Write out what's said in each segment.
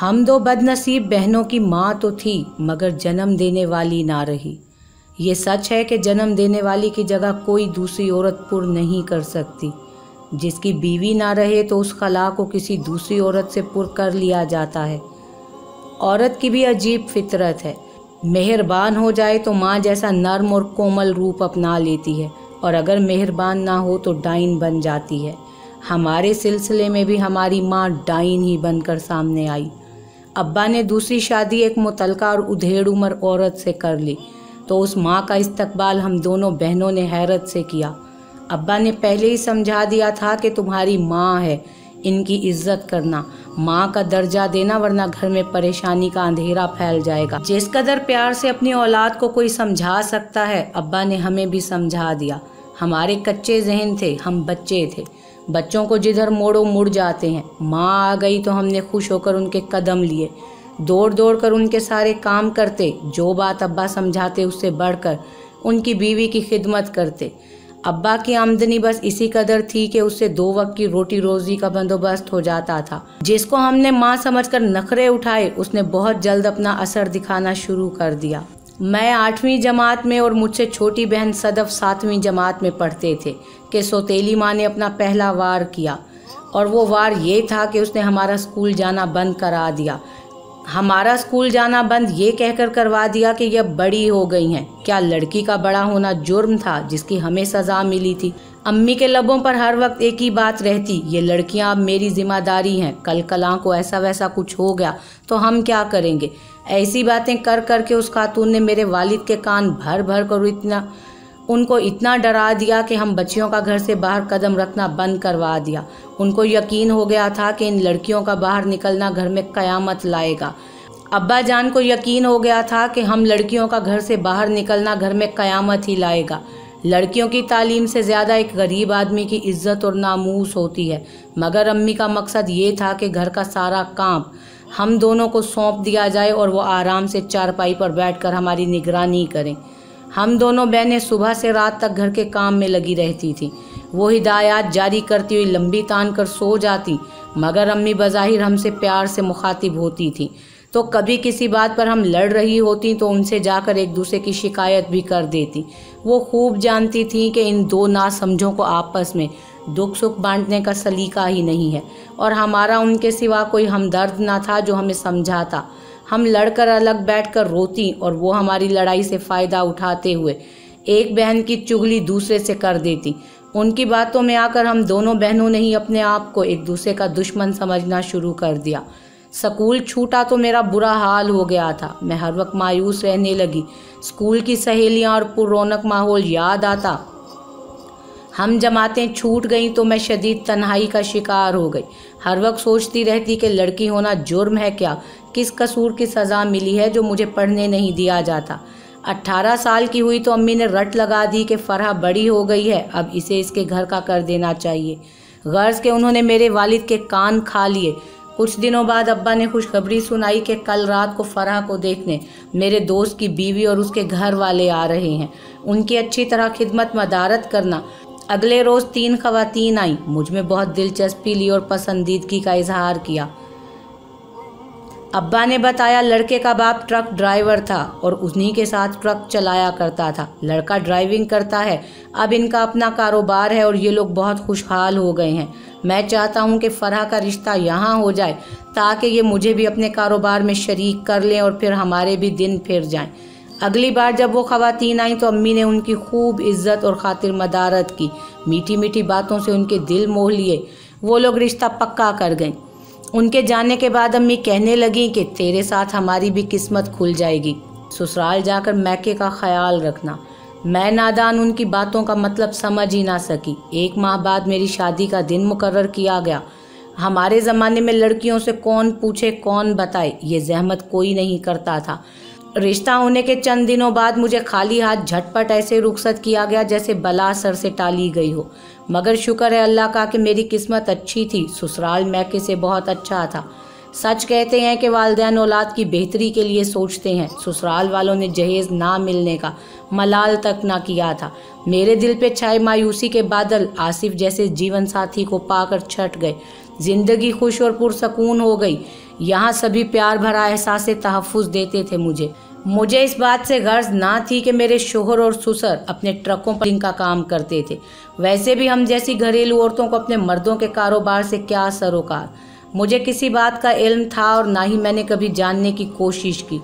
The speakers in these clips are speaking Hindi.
हम दो बदनसीब बहनों की माँ तो थी, मगर जन्म देने वाली ना रही। ये सच है कि जन्म देने वाली की जगह कोई दूसरी औरत पुर नहीं कर सकती। जिसकी बीवी ना रहे तो उस खला को किसी दूसरी औरत से पुर कर लिया जाता है। औरत की भी अजीब फितरत है। मेहरबान हो जाए तो माँ जैसा नर्म और कोमल रूप अपना लेती है, और अगर मेहरबान ना हो तो डाइन बन जाती है। हमारे सिलसिले में भी हमारी माँ डाइन ही बनकर सामने आई। अब्बा ने दूसरी शादी एक मुतलका और उधेड़ उम्र औरत से कर ली तो उस माँ का इस्तकबाल हम दोनों बहनों ने हैरत से किया। अब्बा ने पहले ही समझा दिया था कि तुम्हारी माँ है, इनकी इज़्ज़त करना, माँ का दर्जा देना, वरना घर में परेशानी का अंधेरा फैल जाएगा। जिस कदर प्यार से अपनी औलाद को कोई समझा सकता है, अब्बा ने हमें भी समझा दिया। हमारे कच्चे जहन थे, हम बच्चे थे। बच्चों को जिधर मोड़ो, मुड़ जाते हैं। माँ आ गई तो हमने खुश होकर उनके कदम लिए। दौड़ दौड़ कर उनके सारे काम करते। जो बात अब्बा समझाते उससे बढ़कर उनकी बीवी की खिदमत करते। अब्बा की आमदनी बस इसी कदर थी कि उससे दो वक्त की रोटी रोजी का बंदोबस्त हो जाता था। जिसको हमने माँ समझकर नखरे उठाए, उसने बहुत जल्द अपना असर दिखाना शुरू कर दिया। मैं आठवीं जमात में और मुझसे छोटी बहन सदफ सातवीं जमात में पढ़ते थे कि सोतेली माँ ने अपना पहला वार किया। और वो वार ये था कि उसने हमारा स्कूल जाना बंद करा दिया। हमारा स्कूल जाना बंद ये कहकर करवा दिया कि यह बड़ी हो गई हैं। क्या लड़की का बड़ा होना जुर्म था जिसकी हमें सज़ा मिली थी? अम्मी के लबों पर हर वक्त एक ही बात रहती, ये लड़कियाँ अब मेरी ज़िम्मेदारी हैं, कल कलां को ऐसा वैसा कुछ हो गया तो हम क्या करेंगे? ऐसी बातें कर कर के उस खातून ने मेरे वालिद के कान भर भर कर इतना उनको इतना डरा दिया कि हम बच्चियों का घर से बाहर कदम रखना बंद करवा दिया। उनको यकीन हो गया था कि इन लड़कियों का बाहर निकलना घर में कयामत लाएगा। अब्बा जान को यकीन हो गया था कि हम लड़कियों का घर से बाहर निकलना घर में कयामत ही लाएगा। लड़कियों की तालीम से ज़्यादा एक गरीब आदमी की इज़्ज़त और नामूस होती है। मगर अम्मी का मकसद ये था कि घर का सारा काम हम दोनों को सौंप दिया जाए और वो आराम से चारपाई पर बैठकर हमारी निगरानी करें। हम दोनों बहनें सुबह से रात तक घर के काम में लगी रहती थी। वो हिदायत जारी करती हुई लंबी तान कर सो जाती, मगर अम्मी बज़ाहिर हमसे प्यार से मुखातिब होती थी। तो कभी किसी बात पर हम लड़ रही होती तो उनसे जाकर एक दूसरे की शिकायत भी कर देती। वो खूब जानती थी कि इन दो ना नासमझों को आपस में दुख सुख बांटने का सलीका ही नहीं है, और हमारा उनके सिवा कोई हमदर्द ना था जो हमें समझाता। हम लड़कर अलग बैठकर रोती और वो हमारी लड़ाई से फ़ायदा उठाते हुए एक बहन की चुगली दूसरे से कर देती। उनकी बातों में आकर हम दोनों बहनों ने ही अपने आप को एक दूसरे का दुश्मन समझना शुरू कर दिया। स्कूल छूटा तो मेरा बुरा हाल हो गया था। मैं हर वक्त मायूस रहने लगी। स्कूल की सहेलियाँ और पुरौनक माहौल याद आता। हम जमातें छूट गईं तो मैं शदीद तन्हाई का शिकार हो गई। हर वक्त सोचती रहती कि लड़की होना जुर्म है क्या? किस कसूर की सज़ा मिली है जो मुझे पढ़ने नहीं दिया जाता? अट्ठारह साल की हुई तो अम्मी ने रट लगा दी कि फ़रहा बड़ी हो गई है, अब इसे इसके घर का कर देना चाहिए। गर्ज के उन्होंने मेरे वालिद के कान खा लिए। कुछ दिनों बाद अब्बा ने खुशखबरी सुनाई कि कल रात को फराह को देखने मेरे दोस्त की बीवी और उसके घर वाले आ रहे हैं। उनकी अच्छी तरह खिदमत, मदारत करना अगले रोज़ तीन खवतिन आई। मुझमें बहुत दिलचस्पी ली और पसंदीदगी का इजहार किया। अब्बा ने बताया, लड़के का बाप ट्रक ड्राइवर था और उन्हीं के साथ ट्रक चलाया करता था। लड़का ड्राइविंग करता है। अब इनका अपना कारोबार है और ये लोग बहुत खुशहाल हो गए हैं। मैं चाहता हूँ कि फ़रह का रिश्ता यहाँ हो जाए, ताकि ये मुझे भी अपने कारोबार में शरीक कर लें और फिर हमारे भी दिन फिर जाएँ। अगली बार जब वो खातन आई तो अम्मी ने उनकी खूब इज़्ज़त और खातिर मदारत की। मीठी मीठी बातों से उनके दिल मोह लिए। वो लोग रिश्ता पक्का कर गए उनके जाने के बाद अम्मी कहने लगी कि तेरे साथ हमारी भी किस्मत खुल जाएगी। ससुराल जाकर मैके का ख्याल रखना। मैं नादान उनकी बातों का मतलब समझ ही ना सकी। एक माह बाद मेरी शादी का दिन मुकर किया गया। हमारे ज़माने में लड़कियों से कौन पूछे, कौन बताए, ये जहमत कोई नहीं करता था। रिश्ता होने के चंद दिनों बाद मुझे खाली हाथ झटपट ऐसे रुखसत किया गया जैसे बला सर से टाली गई हो। मगर शुक्र है अल्लाह का कि मेरी किस्मत अच्छी थी। ससुराल मैके से बहुत अच्छा था। सच कहते हैं कि वालदेन औलाद की बेहतरी के लिए सोचते हैं। ससुराल वालों ने जहेज़ ना मिलने का मलाल तक ना किया था। मेरे दिल पे छाए मायूसी के बादल आसिफ जैसे जीवन साथी को पाकर छट गए। ज़िंदगी खुश और पुरसकून हो गई। यहाँ सभी प्यार भरा एहसास तहफ़ देते थे मुझे। मुझे इस बात से गर्ज ना थी कि मेरे शोहर और ससुर अपने ट्रकों पर इनका काम करते थे। वैसे भी हम जैसी घरेलू औरतों को अपने मर्दों के कारोबार से क्या सरोकार? मुझे किसी बात का इल्म था और ना ही मैंने कभी जानने की कोशिश की।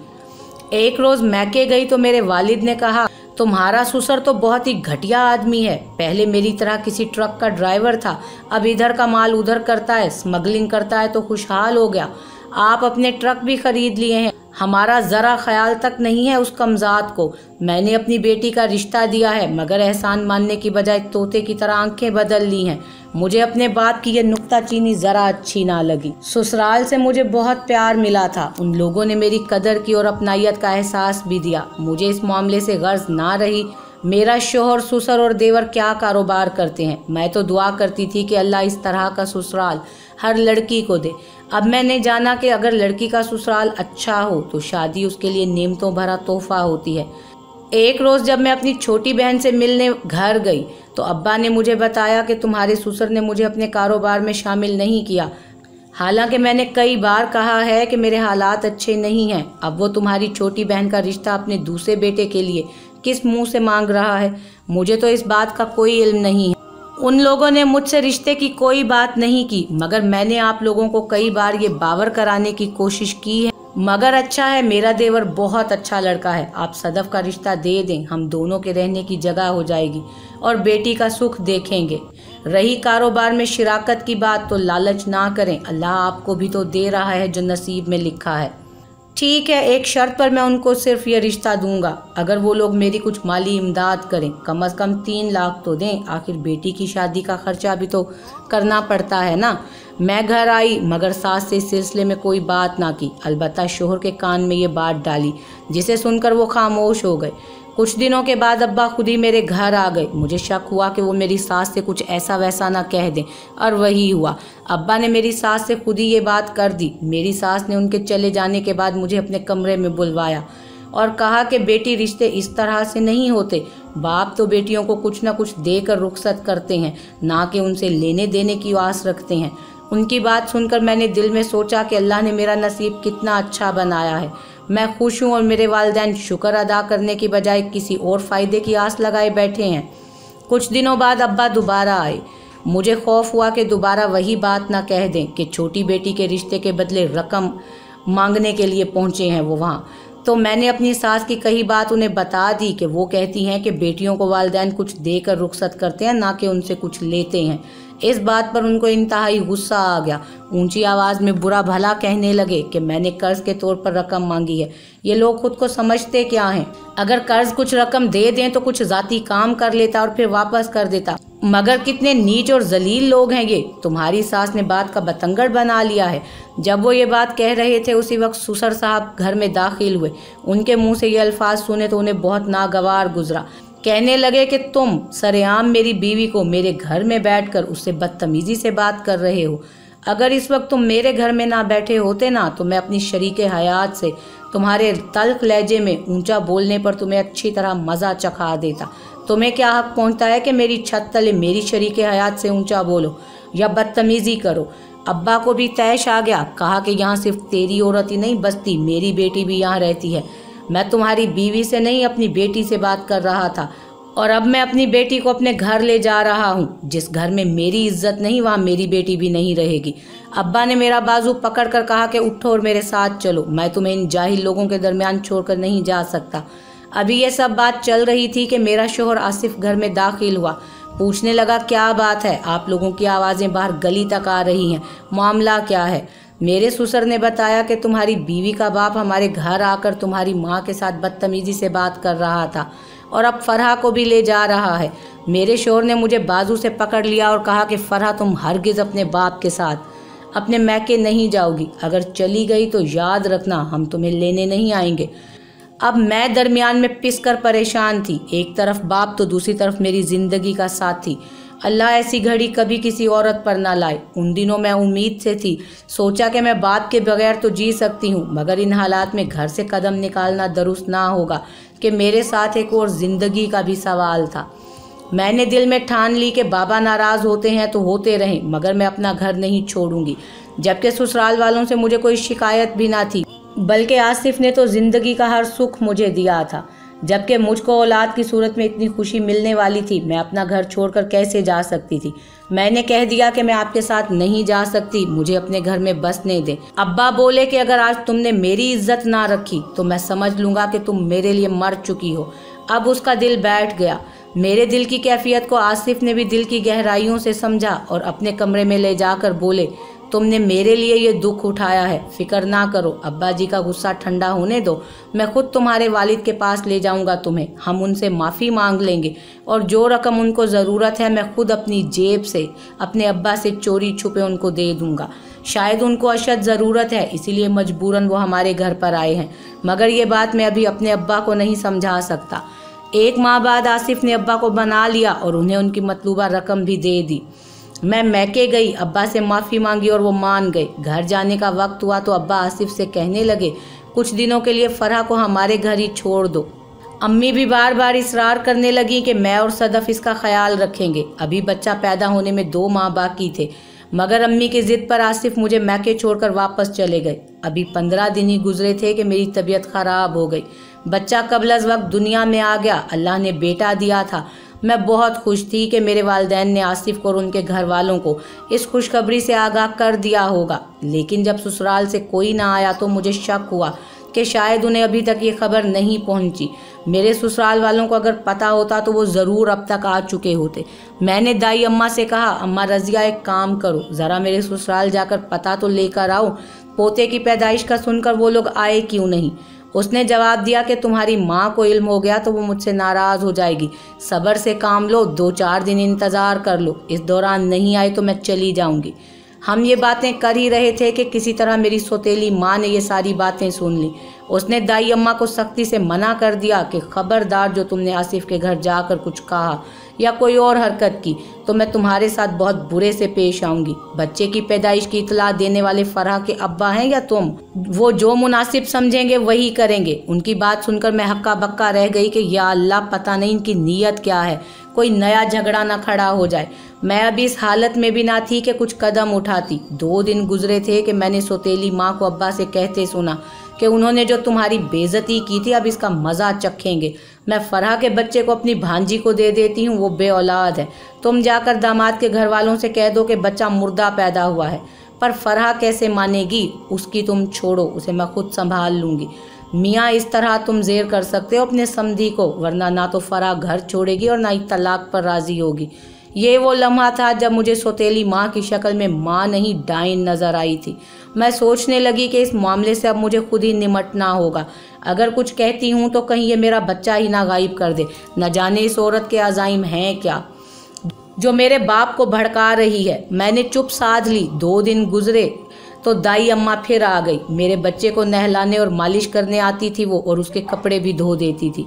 एक रोज़ मैके गई तो मेरे वालिद ने कहा, तुम्हारा सुसर तो बहुत ही घटिया आदमी है। पहले मेरी तरह किसी ट्रक का ड्राइवर था। अब इधर का माल उधर करता है, स्मगलिंग करता है तो खुशहाल हो गया। आप अपने ट्रक भी खरीद लिए हैं। हमारा ज़रा ख्याल तक नहीं है उस कमजात को। मैंने अपनी बेटी का रिश्ता दिया है, मगर एहसान मानने की बजाय तोते की तरह आँखें बदल ली हैं। मुझे अपने बाप की यह नुकता चीनी ज़रा अच्छी ना लगी। ससुराल से मुझे बहुत प्यार मिला था। उन लोगों ने मेरी कदर की और अपनाइत का एहसास भी दिया। मुझे इस मामले से गर्ज ना रही। मेरा शोहर, ससुर और देवर क्या कारोबार करते हैं? मैं तो दुआ करती थी कि अल्लाह इस तरह का ससुराल हर लड़की को दे। अब मैंने जाना कि अगर लड़की का ससुराल अच्छा हो तो शादी उसके लिए नियमतों भरा तोहफा होती है। एक रोज़ जब मैं अपनी छोटी बहन से मिलने घर गई तो अब्बा ने मुझे बताया कि तुम्हारे ससुर ने मुझे अपने कारोबार में शामिल नहीं किया। हालाँकि मैंने कई बार कहा है कि मेरे हालात अच्छे नहीं हैं। अब वो तुम्हारी छोटी बहन का रिश्ता अपने दूसरे बेटे के लिए किस मुँह से मांग रहा है? मुझे तो इस बात का कोई इल्म नहीं है। उन लोगों ने मुझसे रिश्ते की कोई बात नहीं की, मगर मैंने आप लोगों को कई बार ये बावर कराने की कोशिश की है। मगर अच्छा है, मेरा देवर बहुत अच्छा लड़का है। आप सदफ का रिश्ता दे दें, हम दोनों के रहने की जगह हो जाएगी और बेटी का सुख देखेंगे। रही कारोबार में शिराकत की बात तो लालच ना करें। अल्लाह आपको भी तो दे रहा है जो नसीब में लिखा है। ठीक है, एक शर्त पर मैं उनको सिर्फ़ ये रिश्ता दूँगा। अगर वो लोग मेरी कुछ माली इमदाद करें, कम अज़ कम तीन लाख तो दें। आखिर बेटी की शादी का खर्चा भी तो करना पड़ता है ना? मैं घर आई, मगर सास से इस सिलसिले में कोई बात ना की। अलबत्त शोहर के कान में ये बात डाली, जिसे सुनकर वो खामोश हो गए। कुछ दिनों के बाद अब्बा खुद ही मेरे घर आ गए। मुझे शक हुआ कि वो मेरी सास से कुछ ऐसा वैसा ना कह दें, और वही हुआ। अब्बा ने मेरी सास से खुद ही ये बात कर दी। मेरी सास ने उनके चले जाने के बाद मुझे अपने कमरे में बुलवाया और कहा कि, बेटी, रिश्ते इस तरह से नहीं होते। बाप तो बेटियों को कुछ ना कुछ देकर रुखसत करते हैं, ना कि उनसे लेने देने की आस रखते हैं। उनकी बात सुनकर मैंने दिल में सोचा कि अल्लाह ने मेरा नसीब कितना अच्छा बनाया है। मैं खुश हूँ और मेरे वालदेन शुक्र अदा करने की बजाय किसी और फ़ायदे की आस लगाए बैठे हैं। कुछ दिनों बाद अब्बा दोबारा आए। मुझे खौफ हुआ कि दोबारा वही बात ना कह दें कि छोटी बेटी के रिश्ते के बदले रकम मांगने के लिए पहुँचे हैं वो वहाँ। तो मैंने अपनी सास की कही बात उन्हें बता दी कि वो कहती हैं कि बेटियों को वालदेन कुछ देकर रुखसत करते हैं, ना कि उनसे कुछ लेते हैं। इस बात पर उनको इंतहाई गुस्सा आ गया। ऊँची आवाज़ में बुरा भला कहने लगे कि मैंने कर्ज के तौर पर रकम मांगी है। ये लोग खुद को समझते क्या हैं? अगर कर्ज कुछ रकम दे दें तो कुछ जाती काम कर लेता और फिर वापस कर देता। मगर कितने नीच और जलील लोग हैं ये। तुम्हारी सास ने बात का बतंगड़ बना लिया है। जब वो ये बात कह रहे थे, उसी वक्त सुसर साहब घर में दाखिल हुए। उनके मुँह से ये अल्फाज सुने तो उन्हें बहुत नागवार गुजरा। कहने लगे कि तुम सरेआम मेरी बीवी को मेरे घर में बैठकर उससे बदतमीजी से बात कर रहे हो। अगर इस वक्त तुम मेरे घर में ना बैठे होते ना तो मैं अपनी शरीक हयात से तुम्हारे तल्ख लहजे में ऊँचा बोलने पर तुम्हें अच्छी तरह मज़ा चखा देता। तुम्हें क्या हक पहुँचता है कि मेरी छत तले मेरी शरीक हयात से ऊँचा बोलो या बदतमीज़ी करो? अब्बा को भी तैश आ गया, कहा कि यहाँ सिर्फ़ तेरी औरत ही नहीं, बसती मेरी बेटी भी यहाँ रहती है। मैं तुम्हारी बीवी से नहीं, अपनी बेटी से बात कर रहा था। और अब मैं अपनी बेटी को अपने घर ले जा रहा हूँ। जिस घर में मेरी इज़्ज़त नहीं, वहाँ मेरी बेटी भी नहीं रहेगी। अब्बा ने मेरा बाजू पकड़ कर कहा कि उठो और मेरे साथ चलो। मैं तुम्हें इन जाहिल लोगों के दरमियान छोड़कर नहीं जा सकता। अभी ये सब बात चल रही थी कि मेरा शोहर आसिफ घर में दाखिल हुआ। पूछने लगा, क्या बात है? आप लोगों की आवाज़ें बाहर गली तक आ रही हैं। मामला क्या है? मेरे ससुर ने बताया कि तुम्हारी बीवी का बाप हमारे घर आकर तुम्हारी माँ के साथ बदतमीजी से बात कर रहा था और अब फरहा को भी ले जा रहा है। मेरे शोर ने मुझे बाजू से पकड़ लिया और कहा कि फरहा, तुम हरगिज़ अपने बाप के साथ, अपने मैके नहीं जाओगी। अगर चली गई तो याद रखना, हम तुम्हें लेने नहीं आएँगे। अब मैं दरमियान में पिस कर परेशान थी। एक तरफ़ बाप तो दूसरी तरफ़ मेरी ज़िंदगी का साथी। अल्लाह ऐसी घड़ी कभी किसी औरत पर ना लाए। उन दिनों मैं उम्मीद से थी। सोचा कि मैं बाप के बगैर तो जी सकती हूँ, मगर इन हालात में घर से कदम निकालना दुरुस्त ना होगा कि मेरे साथ एक और ज़िंदगी का भी सवाल था। मैंने दिल में ठान ली कि बाबा नाराज़ होते हैं तो होते रहें, मगर मैं अपना घर नहीं छोड़ूँगी, जबकि ससुराल वालों से मुझे कोई शिकायत भी ना थी, बल्कि आसिफ ने तो ज़िंदगी का हर सुख मुझे दिया था। जबकि मुझको औलाद की सूरत में इतनी खुशी मिलने वाली थी, मैं अपना घर छोड़कर कैसे जा सकती थी? मैंने कह दिया कि मैं आपके साथ नहीं जा सकती, मुझे अपने घर में बसने दे। अब्बा बोले कि अगर आज तुमने मेरी इज़्ज़त ना रखी तो मैं समझ लूँगा कि तुम मेरे लिए मर चुकी हो। अब उसका दिल बैठ गया। मेरे दिल की कैफियत को आसिफ ने भी दिल की गहराइयों से समझा और अपने कमरे में ले जाकर बोले तुमने मेरे लिए ये दुख उठाया है। फ़िक्र ना करो। अब्बा जी का गुस्सा ठंडा होने दो। मैं खुद तुम्हारे वालिद के पास ले जाऊँगा तुम्हें। हम उनसे माफ़ी मांग लेंगे। और जो रकम उनको ज़रूरत है, मैं खुद अपनी जेब से, अपने अब्बा से चोरी छुपे उनको दे दूँगा। शायद उनको अशद ज़रूरत है, इसीलिए मजबूरन वो हमारे घर पर आए हैं। मगर ये बात मैं अभी अपने अब्बा को नहीं समझा सकता। एक माह बाद आसिफ ने अब्बा को बना लिया और उन्हें उनकी मतलूबा रकम भी दे दी। मैं मैके गई, अब्बा से माफ़ी मांगी और वो मान गए। घर जाने का वक्त हुआ तो अब्बा आसिफ से कहने लगे, कुछ दिनों के लिए फरहा को हमारे घर ही छोड़ दो। अम्मी भी बार बार इसरार करने लगी कि मैं और सदफ इसका ख्याल रखेंगे। अभी बच्चा पैदा होने में दो माह बाकी थे, मगर अम्मी की ज़िद पर आसिफ मुझे मैके छोड़कर वापस चले गए। अभी पंद्रह दिन ही गुजरे थे कि मेरी तबीयत ख़राब हो गई। बच्चा कबल वक्त दुनिया में आ गया। अल्लाह ने बेटा दिया था। मैं बहुत खुश थी कि मेरे वालदेन ने आसिफ को और उनके घर वालों को इस खुशखबरी से आगाह कर दिया होगा। लेकिन जब ससुराल से कोई ना आया तो मुझे शक हुआ कि शायद उन्हें अभी तक ये खबर नहीं पहुँची। मेरे ससुराल वालों को अगर पता होता तो वो ज़रूर अब तक आ चुके होते। मैंने दाई अम्मा से कहा, अम्मा रजिया, एक काम करो, ज़रा मेरे ससुराल जाकर पता तो लेकर आओ। पोते की पैदाइश का सुनकर वो लोग आए क्यों नहीं? उसने जवाब दिया कि तुम्हारी माँ को इल्म हो गया तो वो मुझसे नाराज़ हो जाएगी। सब्र से काम लो, दो चार दिन इंतज़ार कर लो। इस दौरान नहीं आए तो मैं चली जाऊँगी। हम ये बातें कर ही रहे थे कि किसी तरह मेरी सोतेली माँ ने ये सारी बातें सुन ली। उसने दाई अम्मा को सख्ती से मना कर दिया कि खबरदार जो तुमने आसिफ के घर जाकर कुछ कहा या कोई और हरकत की तो मैं तुम्हारे साथ बहुत बुरे से पेश आऊँगी। बच्चे की पैदाइश की इतला देने वाले फराह के अब्बा हैं या तुम? वो जो मुनासिब समझेंगे वही करेंगे। उनकी बात सुनकर मैं हक्का बक्का रह गई कि या अल्लाह, पता नहीं इनकी नीयत क्या है। कोई नया झगड़ा ना खड़ा हो जाए। मैं अभी इस हालत में भी ना थी कि कुछ कदम उठाती। दो दिन गुजरे थे कि मैंने सोतेली माँ को अब्बा से कहते सुना। कि उन्होंने जो तुम्हारी बेजती की थी, अब इसका मज़ा चखेंगे। मैं फरहा के बच्चे को अपनी भांजी को दे देती हूँ, वो बे औलाद है। तुम जाकर दामाद के घर वालों से कह दो कि बच्चा मुर्दा पैदा हुआ है। पर फरहा कैसे मानेगी, उसकी तुम छोड़ो, उसे मैं खुद संभाल लूँगी। मियाँ, इस तरह तुम जेर कर सकते हो अपने समधी को, वरना ना तो फरहा घर छोड़ेगी और ना ही तलाक पर राज़ी होगी। ये वो लम्हा था जब मुझे सोतेली माँ की शक्ल में माँ नहीं, डाइन नज़र आई थी। मैं सोचने लगी कि इस मामले से अब मुझे खुद ही निमटना होगा। अगर कुछ कहती हूँ तो कहीं ये मेरा बच्चा ही ना गायब कर दे। न जाने इस औरत के अजाइम हैं क्या। जो मेरे बाप को भड़का रही है, मैंने चुप साध ली, दो दिन गुजरे तो दाई अम्मा फिर आ गई। मेरे बच्चे को नहलाने और मालिश करने आती थी वो और उसके कपड़े भी धो देती थी।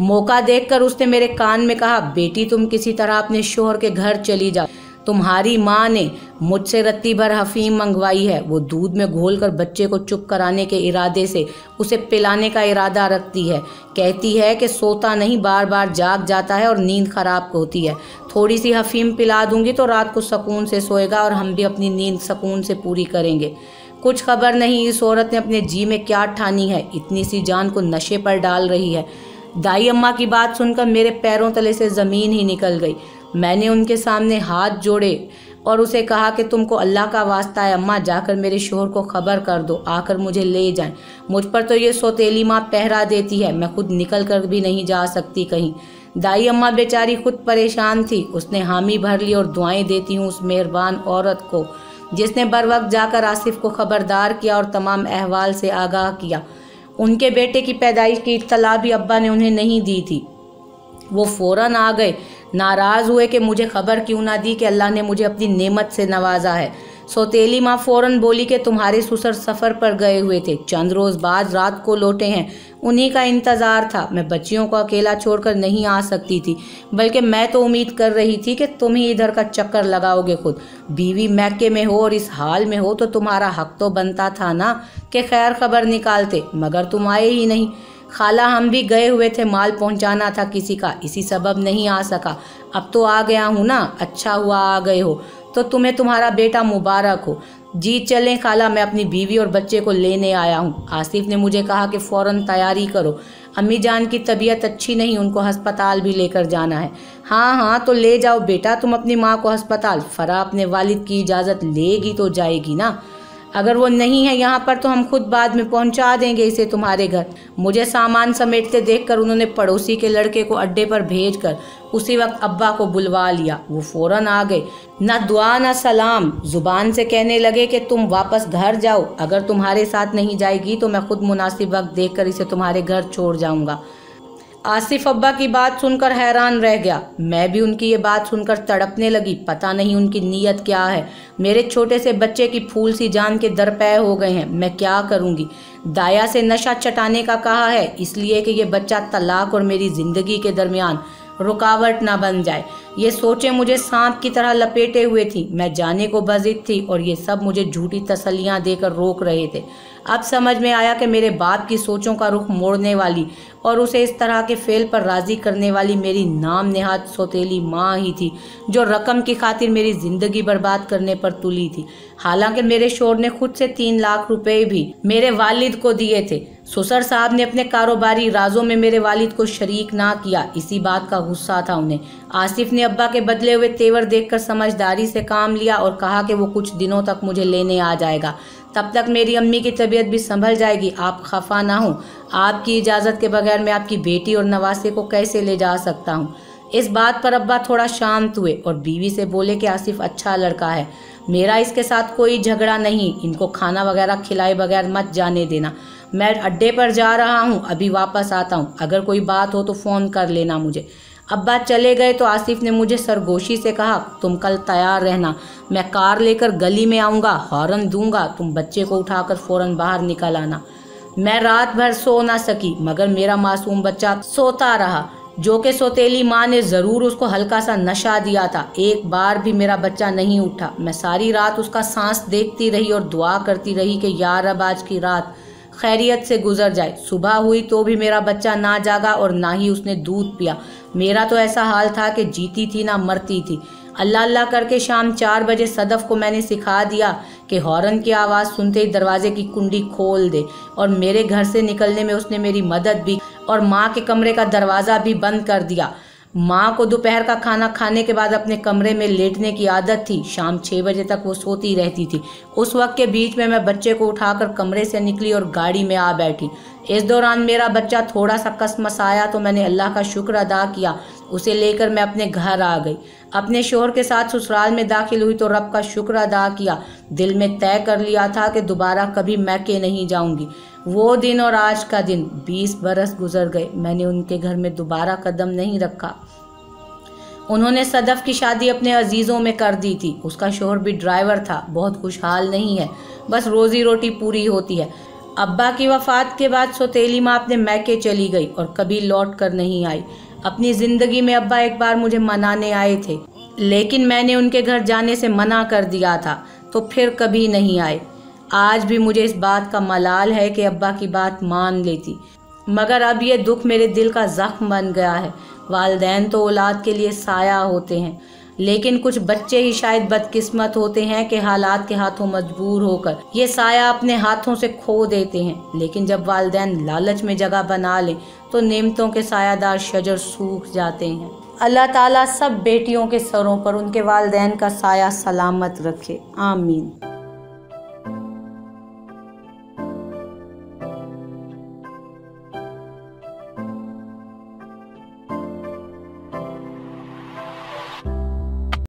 मौका देखकर उसने मेरे कान में कहा, बेटी, तुम किसी तरह अपने शोहर के घर चली जाओ। तुम्हारी माँ ने मुझसे रत्ती भर हफीम मंगवाई है। वो दूध में घोल कर बच्चे को चुप कराने के इरादे से उसे पिलाने का इरादा रखती है। कहती है कि सोता नहीं बार बार जाग जाता है और नींद खराब होती है। थोड़ी सी हफीम पिला दूँगी तो रात को सुकून से सोएगा और हम भी अपनी नींद सुकून से पूरी करेंगे। कुछ खबर नहीं, इस औरत ने अपने जी में क्या ठानी है? इतनी सी जान को नशे पर डाल रही है। दाई अम्मा की बात सुनकर मेरे पैरों तले से ज़मीन ही निकल गई। मैंने उनके सामने हाथ जोड़े और उसे कहा कि तुमको अल्लाह का वास्ता है, अम्मा, जाकर मेरे शोहर को खबर कर दो, आकर मुझे ले जाएँ। मुझ पर तो ये सोतेली माँ पहरा देती है, मैं खुद निकल कर भी नहीं जा सकती कहीं। दाई अम्मा बेचारी खुद परेशान थी। उसने हामी भर ली और दुआएँ देती हूँ उस मेहरबान औरत को, जिसने बर वक्त जाकर आसिफ को खबरदार किया और तमाम अहवाल से आगाह किया। उनके बेटे की पैदाइश की इतला भी अब्बा ने उन्हें नहीं दी थी। वो फ़ौर आ गए। नाराज़ हुए कि मुझे खबर क्यों ना दी कि अल्लाह ने मुझे अपनी नेमत से नवाजा है। सोतेली माँ फ़ौरन बोली कि तुम्हारे ससुर सफ़र पर गए हुए थे। चंद रोज़ बाद रात को लौटे हैं। उन्हीं का इंतज़ार था। मैं बच्चियों को अकेला छोड़कर नहीं आ सकती थी, बल्कि मैं तो उम्मीद कर रही थी कि तुम ही इधर का चक्कर लगाओगे खुद। बीवी मैके में हो और इस हाल में हो तो तुम्हारा हक तो बनता था ना कि खैर खबर निकालते, मगर तुम आए ही नहीं। खाला, हम भी गए हुए थे, माल पहुंचाना था किसी का। इसी सबब नहीं आ सका। अब तो आ गया हूँ ना। अच्छा हुआ आ गए हो। तो तुम्हें तुम्हारा बेटा मुबारक हो। जी चलें खाला, मैं अपनी बीवी और बच्चे को लेने आया हूँ। आसिफ ने मुझे कहा कि फ़ौरन तैयारी करो। अम्मी जान की तबीयत अच्छी नहीं, उनको हस्पताल भी लेकर जाना है। हाँ हाँ तो ले जाओ बेटा, तुम अपनी माँ को अस्पताल। फ़रा अपने वालिद की इजाज़त लेगी तो जाएगी ना। अगर वो नहीं है यहाँ पर तो हम खुद बाद में पहुँचा देंगे इसे तुम्हारे घर। मुझे सामान समेटते देखकर उन्होंने पड़ोसी के लड़के को अड्डे पर भेजकर उसी वक्त अब्बा को बुलवा लिया। वो फ़ौरन आ गए। न दुआ, न सलाम। ज़ुबान से कहने लगे कि तुम वापस घर जाओ। अगर तुम्हारे साथ नहीं जाएगी तो मैं खुद मुनासिब वक्त देखकर इसे तुम्हारे घर छोड़ जाऊँगा। आसिफ अब्बा की बात सुनकर हैरान रह गया। मैं भी उनकी ये बात सुनकर तड़पने लगी। पता नहीं उनकी नीयत क्या है। मेरे छोटे से बच्चे की फूल सी जान के दर पै हो गए हैं। मैं क्या करूँगी? दाया से नशा चटाने का कहा है। इसलिए कि ये बच्चा तलाक और मेरी ज़िंदगी के दरमियान रुकावट ना बन जाए। ये सोचे मुझे सांप की तरह लपेटे हुए थी। मैं जाने को बजित थी और ये सब मुझे झूठी तसलियाँ देकर रोक रहे थे। अब समझ में आया कि मेरे बाप की सोचों का रुख मोड़ने वाली और उसे इस तरह के फेल पर राज़ी करने वाली मेरी नाम नेहात सोतेली माँ ही थी, जो रकम की खातिर मेरी ज़िंदगी बर्बाद करने पर तुली थी। हालाँकि मेरे शोर ने खुद से तीन लाख रुपए भी मेरे वालिद को दिए थे। सुसर साहब ने अपने कारोबारी राजों में मेरे वालिद को शरीक ना किया। इसी बात का गुस्सा था उन्हें। आसिफ ने अब्बा के बदले हुए तेवर देखकर समझदारी से काम लिया और कहा कि वो कुछ दिनों तक मुझे लेने आ जाएगा। तब तक मेरी अम्मी की तबीयत भी संभल जाएगी। आप खफा ना हो। आपकी इजाज़त के बगैर मैं आपकी बेटी और नवासे को कैसे ले जा सकता हूँ? इस बात पर अब्बा थोड़ा शांत हुए और बीवी से बोले कि आसिफ अच्छा लड़का है। मेरा इसके साथ कोई झगड़ा नहीं। इनको खाना वगैरह खिलाए बगैर मत जाने देना। मैं अड्डे पर जा रहा हूँ, अभी वापस आता हूँ। अगर कोई बात हो तो फ़ोन कर लेना मुझे। अब्बा चले गए तो आसिफ ने मुझे सरगोशी से कहा, तुम कल तैयार रहना। मैं कार लेकर गली में आऊँगा, हॉर्न दूँगा, तुम बच्चे को उठाकर फ़ौरन बाहर निकल आना। मैं रात भर सो ना सकी, मगर मेरा मासूम बच्चा सोता रहा। जो कि सोतेली माँ ने ज़रूर उसको हल्का सा नशा दिया था। एक बार भी मेरा बच्चा नहीं उठा। मैं सारी रात उसका सांस देखती रही और दुआ करती रही कि, यार, अब आज की रात खैरियत से गुजर जाए। सुबह हुई तो भी मेरा बच्चा ना जागा और ना ही उसने दूध पिया। मेरा तो ऐसा हाल था कि जीती थी ना मरती थी। अल्लाह अल्लाह करके शाम चार बजे सदफ को मैंने सिखा दिया कि हॉर्न की आवाज़ सुनते ही दरवाजे की कुंडी खोल दे और मेरे घर से निकलने में उसने मेरी मदद भी और माँ के कमरे का दरवाज़ा भी बंद कर दिया। माँ को दोपहर का खाना खाने के बाद अपने कमरे में लेटने की आदत थी। शाम छः बजे तक वो सोती रहती थी। उस वक्त के बीच में मैं बच्चे को उठाकर कमरे से निकली और गाड़ी में आ बैठी। इस दौरान मेरा बच्चा थोड़ा सा कसमस आया तो मैंने अल्लाह का शुक्र अदा किया। उसे लेकर मैं अपने घर आ गई। अपने शोहर के साथ ससुराल में दाखिल हुई तो रब का शुक्र अदा किया। दिल में तय कर लिया था कि दोबारा कभी मैके नहीं जाऊँगी। वो दिन और आज का दिन बीस बरस गुजर गए। मैंने उनके घर में दोबारा कदम नहीं रखा। उन्होंने सदफ की शादी अपने अजीज़ों में कर दी थी। उसका शोहर भी ड्राइवर था। बहुत खुशहाल नहीं है। बस रोज़ी रोटी पूरी होती है। अब्बा की वफ़ात के बाद सोतेली माँ अपने मैके चली गई और कभी लौट कर नहीं आई। अपनी ज़िंदगी में अब्बा एक बार मुझे मनाने आए थे। लेकिन मैंने उनके घर जाने से मना कर दिया था तो फिर कभी नहीं आए। आज भी मुझे इस बात का मलाल है कि अब्बा की बात मान लेती। मगर अब ये दुख मेरे दिल का ज़ख्म बन गया है। वालदेन तो औलाद के लिए साया होते हैं। लेकिन कुछ बच्चे ही शायद बदकिस्मत होते हैं कि हालात के हाथों मजबूर होकर ये साया अपने हाथों से खो देते हैं। लेकिन जब वालदेन लालच में जगह बना लें तो नेमतों के सायादार शजर सूख जाते हैं। अल्लाह ताला सब बेटियों के सरों पर उनके वालदेन का साया सलामत रखे। आमीन।